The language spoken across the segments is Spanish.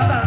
está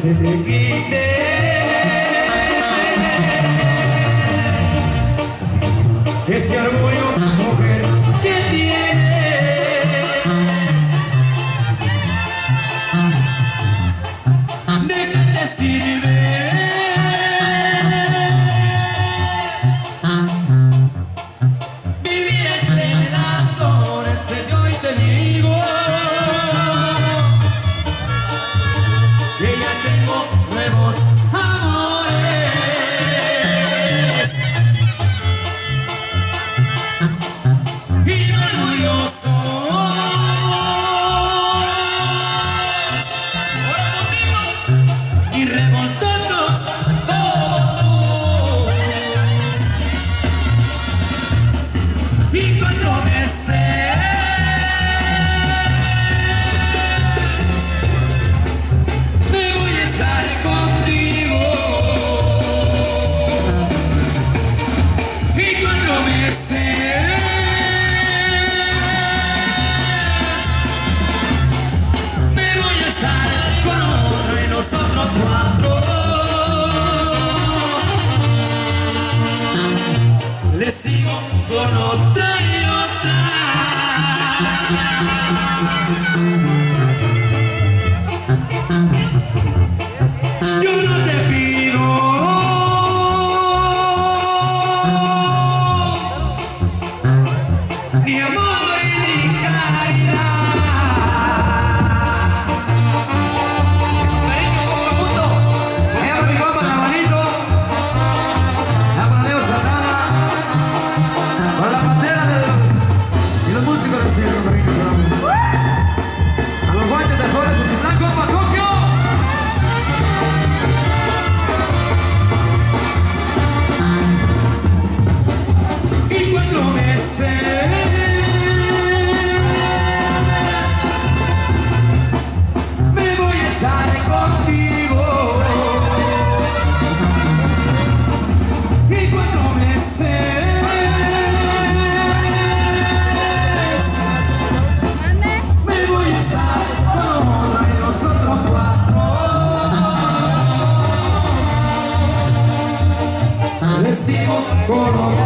se te quite. Ese orgullo Corona.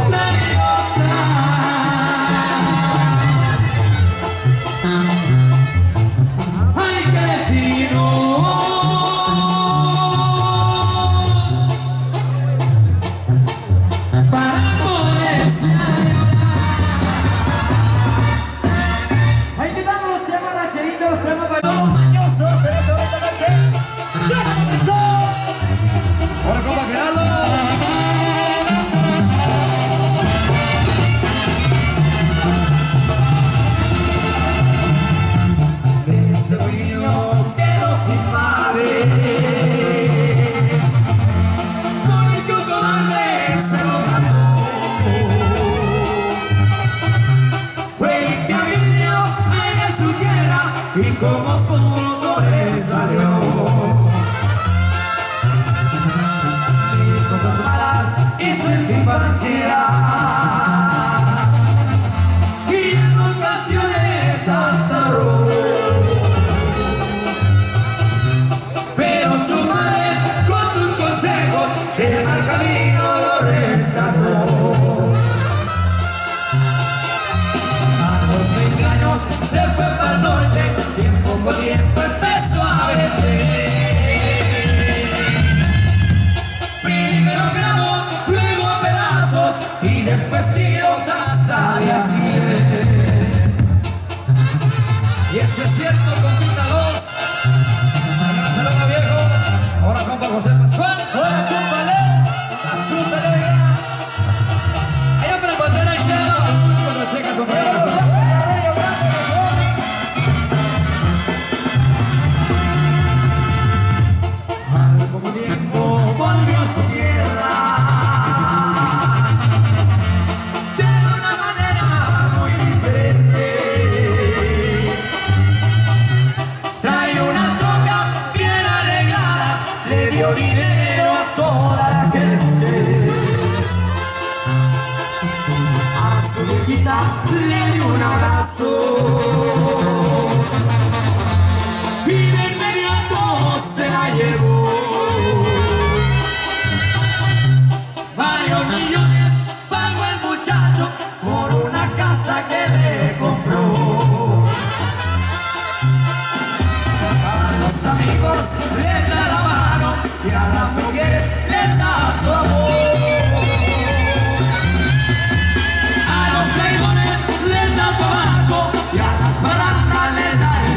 se fue para el norte, y en poco tiempo empezó a vender. Primero gramos, luego pedazos y después tiros hasta de asier. Y eso es cierto, con dos. Agárralo, viejo. Ahora José Pascual.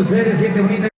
ustedes, gente bonita.